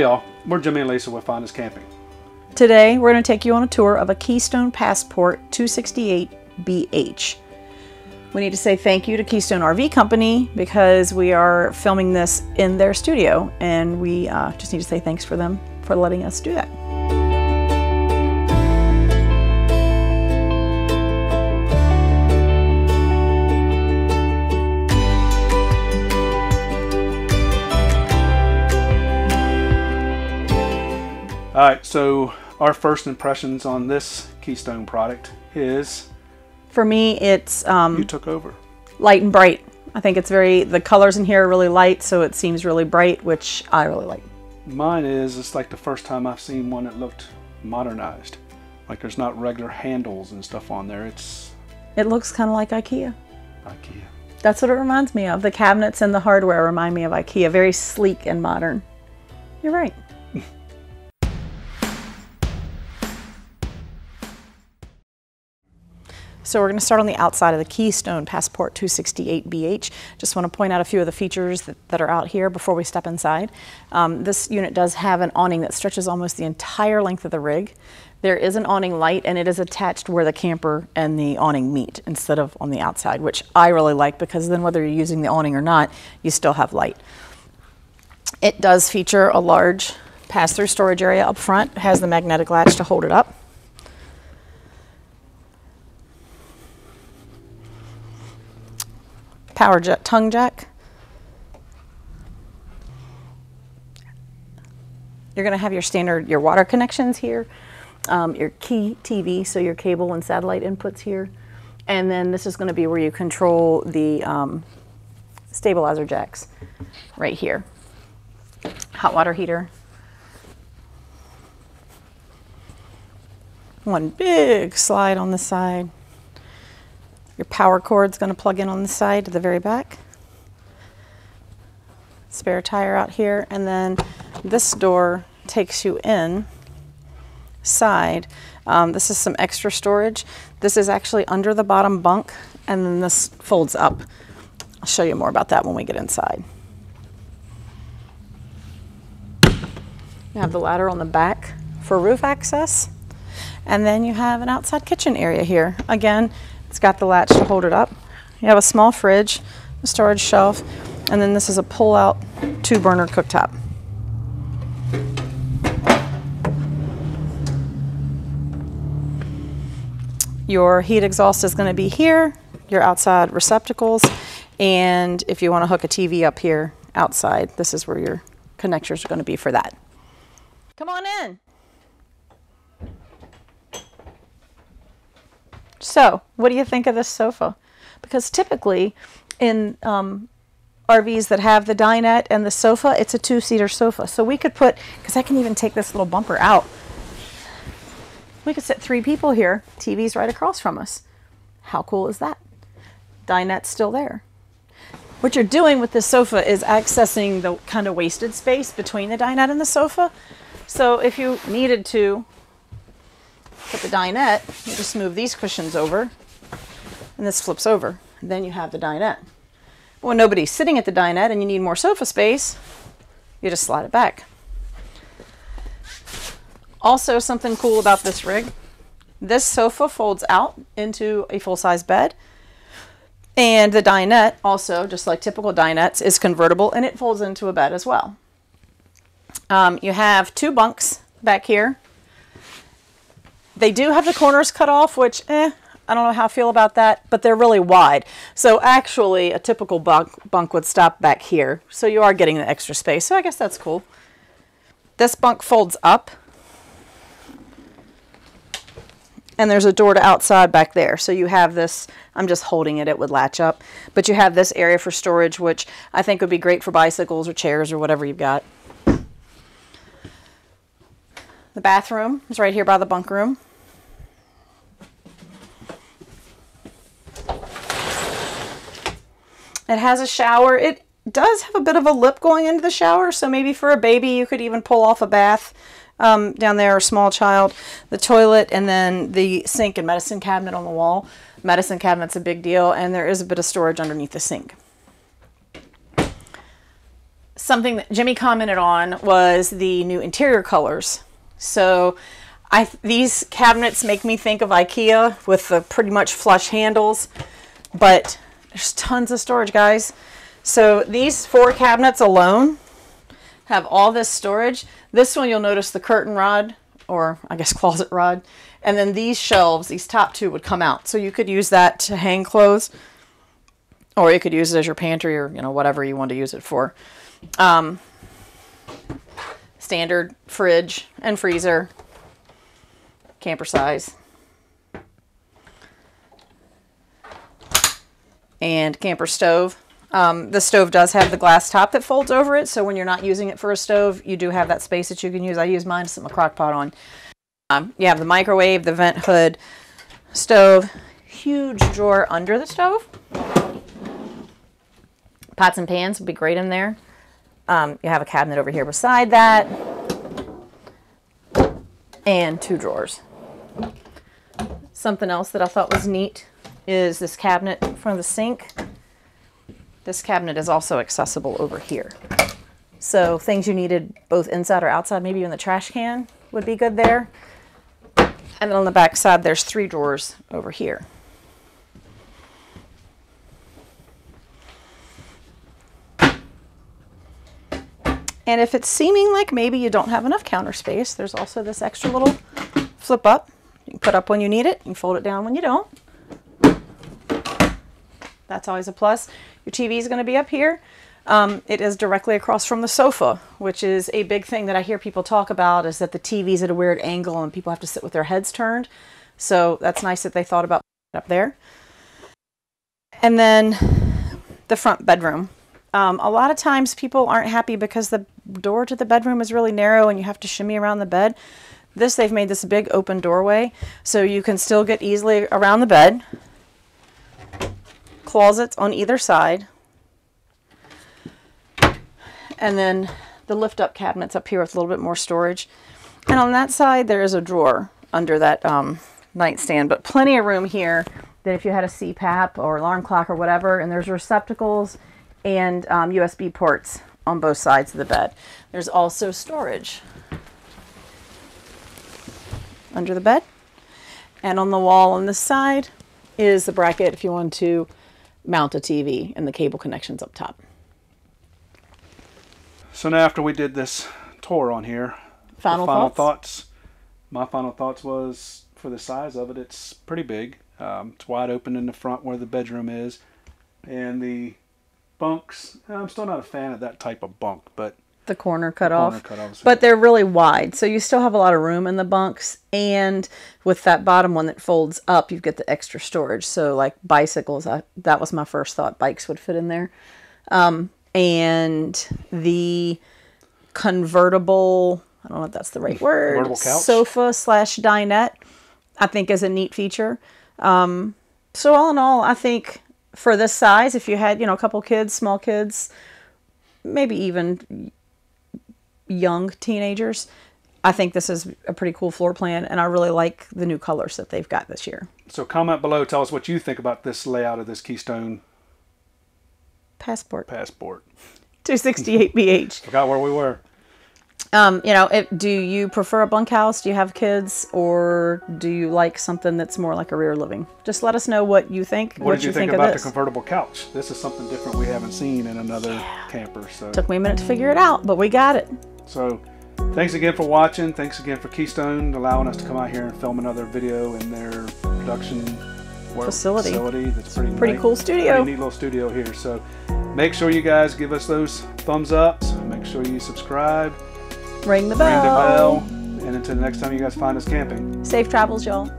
Hey y'all, we're Jimmy and Lisa with Find Us Camping. Today, we're going to take you on a tour of a Keystone Passport 268BH. We need to say thank you to Keystone RV Company because we are filming this in their studio, and we uh, just need to say thanks for them for letting us do that. All right, so our first impressions on this Keystone product is For me, it's um, you took over. light and bright. I think it's very, the colors in here are really light, so it seems really bright, which I really like. Mine is it's like the first time I've seen one that looked modernized. Like there's not regular handles and stuff on there. It's It looks kind of like IKEA. IKEA. That's what it reminds me of. The cabinets and the hardware remind me of IKEA. Very sleek and modern. You're right. So we're going to start on the outside of the Keystone Passport 268BH. Just want to point out a few of the features that, that are out here before we step inside. Um, this unit does have an awning that stretches almost the entire length of the rig. There is an awning light and it is attached where the camper and the awning meet instead of on the outside, which I really like because then whether you're using the awning or not, you still have light. It does feature a large pass-through storage area up front. Has the magnetic latch to hold it up. Power jet tongue jack. You're going to have your standard, your water connections here, um, your key TV, so your cable and satellite inputs here. And then this is going to be where you control the um, stabilizer jacks right here. Hot water heater. One big slide on the side. Your power cord's going to plug in on the side to the very back. Spare tire out here, and then this door takes you in side. Um, this is some extra storage. This is actually under the bottom bunk, and then this folds up. I'll show you more about that when we get inside. You have the ladder on the back for roof access. And then you have an outside kitchen area here. Again, it's got the latch to hold it up. You have a small fridge, a storage shelf, and then this is a pull-out two-burner cooktop. Your heat exhaust is going to be here, your outside receptacles, and if you want to hook a TV up here outside, this is where your connectors are going to be for that. Come on in. So, what do you think of this sofa? Because typically in um, RVs that have the dinette and the sofa, it's a two-seater sofa. So we could put, because I can even take this little bumper out. We could sit three people here. TV's right across from us. How cool is that? Dinette's still there. What you're doing with this sofa is accessing the kind of wasted space between the dinette and the sofa. So if you needed to put the dinette, you just move these cushions over and this flips over. And then you have the dinette. When nobody's sitting at the dinette and you need more sofa space, you just slide it back. Also, something cool about this rig, this sofa folds out into a full-size bed. And the dinette also, just like typical dinettes, is convertible and it folds into a bed as well. Um, you have two bunks back here. They do have the corners cut off, which, eh, I don't know how I feel about that, but they're really wide. So actually, a typical bunk, bunk would stop back here. So you are getting the extra space. So I guess that's cool. This bunk folds up. And there's a door to outside back there. So you have this, I'm just holding it, it would latch up. But you have this area for storage, which I think would be great for bicycles or chairs or whatever you've got. The bathroom is right here by the bunk room. It has a shower. It does have a bit of a lip going into the shower, so maybe for a baby you could even pull off a bath um, down there, a small child. The toilet and then the sink and medicine cabinet on the wall. Medicine cabinet's a big deal, and there is a bit of storage underneath the sink. something that Jimmy commented on was the new interior colors. So I these cabinets make me think of IKEA with the pretty much flush handles, but there's tons of storage, guys. So these four cabinets alone have all this storage. This one you'll notice the curtain rod or I guess closet rod. And then these shelves, these top two would come out. So you could use that to hang clothes or you could use it as your pantry or, you know, whatever you want to use it for. Um, standard fridge and freezer, camper size. And camper stove. Um, the stove does have the glass top that folds over it, so when you're not using it for a stove, you do have that space that you can use. I use mine to set my crock pot on. Um, you have the microwave, the vent hood, stove, huge drawer under the stove. Pots and pans would be great in there. Um, you have a cabinet over here beside that. And two drawers. Something else that I thought was neat is this cabinet in front of the sink. This cabinet is also accessible over here. So things you needed both inside or outside, maybe even the trash can would be good there. And then on the back side, there's three drawers over here. And if it's seeming like maybe you don't have enough counter space, there's also this extra little flip up. You can put up when you need it, can fold it down when you don't. That's always a plus. Your TV is going to be up here. Um, it is directly across from the sofa, which is a big thing that I hear people talk about is that the TV's at a weird angle and people have to sit with their heads turned. So that's nice that they thought about up there. And then the front bedroom. Um, a lot of times people aren't happy because the door to the bedroom is really narrow and you have to shimmy around the bed. This, they've made this big open doorway so you can still get easily around the bed closets on either side. And then the lift up cabinets up here with a little bit more storage. And on that side, there is a drawer under that um, nightstand, but plenty of room here that if you had a CPAP or alarm clock or whatever, and there's receptacles and um, USB ports on both sides of the bed. There's also storage under the bed. And on the wall on this side is the bracket if you want to mount a TV and the cable connections up top. So now after we did this tour on here, final, final thoughts? thoughts? My final thoughts was for the size of it, it's pretty big. Um, it's wide open in the front where the bedroom is, and the bunks. I'm still not a fan of that type of bunk, but the corner cut the off. corner. But they're really wide, so you still have a lot of room in the bunks. And with that bottom one that folds up, you get the extra storage. So, like bicycles, I, that was my first thought. Bikes would fit in there. Um, and the convertible, I don't know if that's the right word, sofa slash dinette, I think is a neat feature. Um, so, all in all, I think for this size, if you had, you know, a couple kids, small kids, maybe even young teenagers, I think this is a pretty cool floor plan, and I really like the new colors that they've got this year. so comment below. Tell us what you think about this layout of this Keystone Passport Passport. 268BH. Forgot where we were. Um, you know, if, do you prefer a bunkhouse? Do you have kids, or do you like something that's more like a rear living? Just let us know what you think. What, did you think, of about the convertible couch? This is something different we haven't seen in another camper. So, Took me a minute to figure it out, but we got it. So thanks again for watching. Thanks again for Keystone allowing us to come out here and film another video in their production Facility. Facility. That's pretty Pretty neat- cool studio. Pretty neat little studio here. So make sure you guys give us those thumbs ups. Make sure you subscribe, Ring the bell. ring the bell, and until the next time you guys find us camping. Safe travels, y'all.